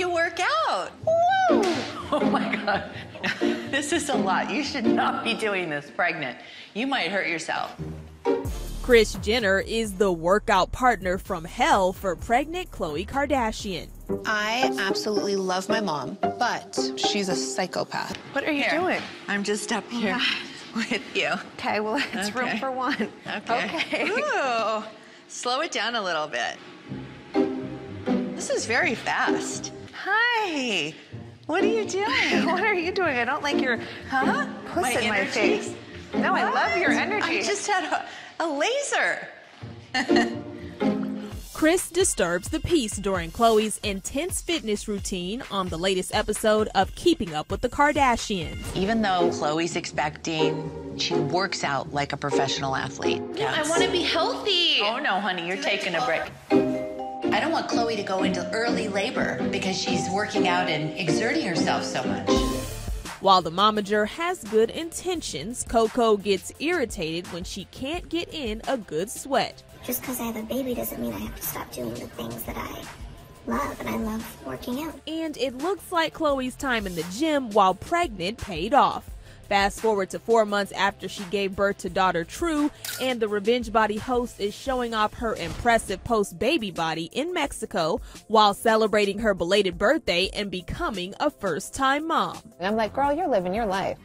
you work out. Woo! Oh my God. This is a lot. You should not be doing this pregnant. You might hurt yourself. Kris Jenner is the workout partner from hell for pregnant Khloe Kardashian. I absolutely love my mom, but she's a psychopath. What are you Here. doing? I'm just up oh here with you. Okay, well, it's room for one. Okay. Okay. Ooh, slow it down a little bit. This is very fast. Hi. What are you doing? what are you doing? I don't like your Huh? puss My in my energy? face. No, I love your energy. I just had a, a laser. Kris disturbs the peace during Khloe's intense fitness routine on the latest episode of Keeping Up with the Kardashians. Even though Khloe's expecting, she works out like a professional athlete. I want to be healthy. Oh no, honey, you're taking a break. I don't want Khloe to go into early labor because she's working out and exerting herself so much. While the momager has good intentions, Koko gets irritated when she can't get in a good sweat. Just because I have a baby doesn't mean I have to stop doing the things that I love, and I love working out. And it looks like Khloe's time in the gym while pregnant paid off. Fast forward to four months after she gave birth to daughter True, and the Revenge Body host is showing off her impressive post baby body in Mexico while celebrating her belated birthday and becoming a first time mom. And I'm like, girl, you're living your life.